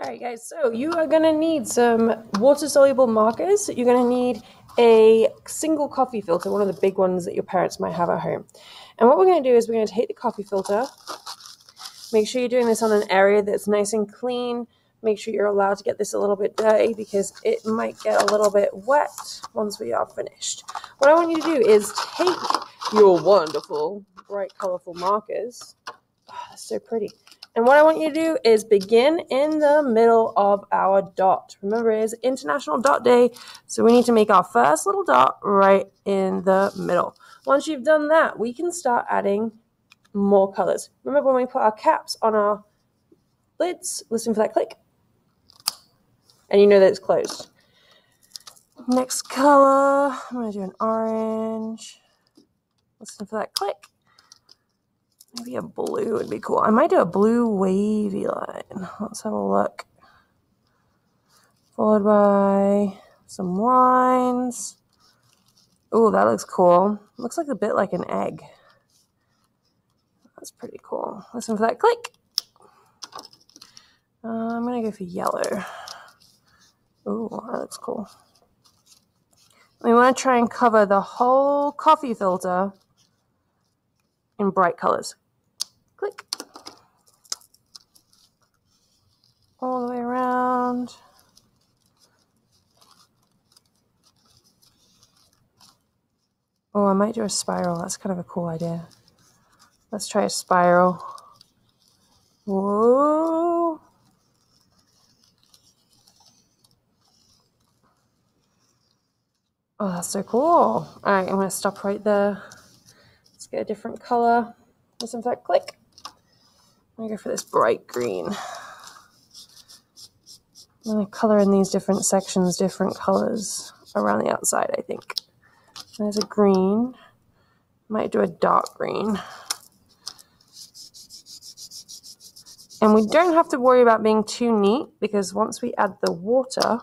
All right, guys, so you are going to need some water-soluble markers. You're going to need a single coffee filter, one of the big ones that your parents might have at home. And what we're going to do is we're going to take the coffee filter, make sure you're doing this on an area that's nice and clean, make sure you're allowed to get this a little bit dirty because it might get a little bit wet once we are finished. What I want you to do is take your wonderful, bright, colorful markers. Ah, oh, that's so pretty. And what I want you to do is begin in the middle of our dot. Remember, it is International Dot Day, so we need to make our first little dot right in the middle. Once you've done that, we can start adding more colors. Remember when we put our caps on our lids, listen for that click, and you know that it's closed. Next color, I'm going to do an orange. Listen for that click. Maybe a blue would be cool. I might do a blue wavy line. Let's have a look. Followed by some lines. Oh, that looks cool. Looks like a bit like an egg. That's pretty cool. Listen for that click. Uh, I'm going to go for yellow. Oh, that looks cool. We want to try and cover the whole coffee filter in bright colors. Click. All the way around. Oh, I might do a spiral. That's kind of a cool idea. Let's try a spiral. Whoa. Oh, that's so cool. All right, I'm going to stop right there. Let's get a different color. Listen for that click. I'm to go for this bright green. I'm to color in these different sections different colors around the outside, I think. There's a green. Might do a dark green. And we don't have to worry about being too neat because once we add the water,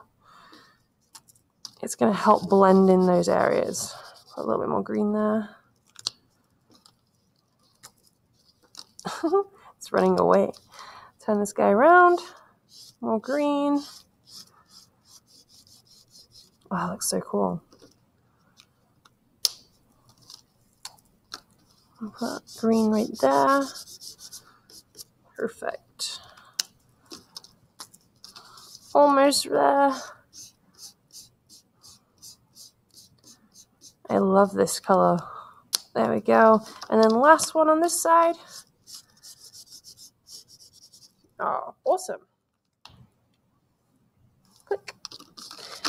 it's going to help blend in those areas. Put a little bit more green there. it's running away. Turn this guy around. More green. Wow, looks so cool. I'll put green right there. Perfect. Almost there. I love this color. There we go. And then last one on this side. Oh, awesome. Click.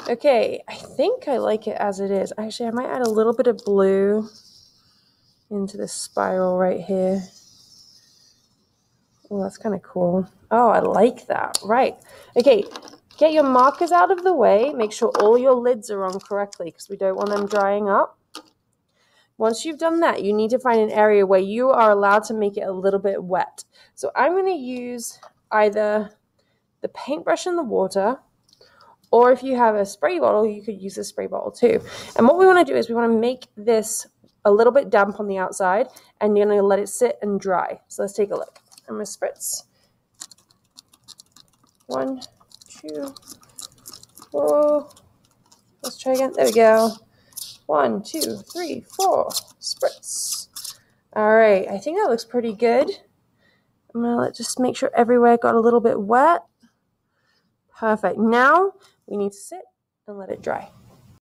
Okay, I think I like it as it is. Actually, I might add a little bit of blue into this spiral right here. Oh, that's kind of cool. Oh, I like that. Right. Okay, get your markers out of the way. Make sure all your lids are on correctly because we don't want them drying up. Once you've done that, you need to find an area where you are allowed to make it a little bit wet. So I'm going to use either the paintbrush in the water, or if you have a spray bottle, you could use a spray bottle too. And what we want to do is we want to make this a little bit damp on the outside, and you're going to let it sit and dry. So let's take a look. I'm going to spritz. One, two, whoa. Let's try again. There we go. One, two, three, four. Spritz. All right. I think that looks pretty good. I'm going to just make sure everywhere got a little bit wet. Perfect. Now we need to sit and let it dry.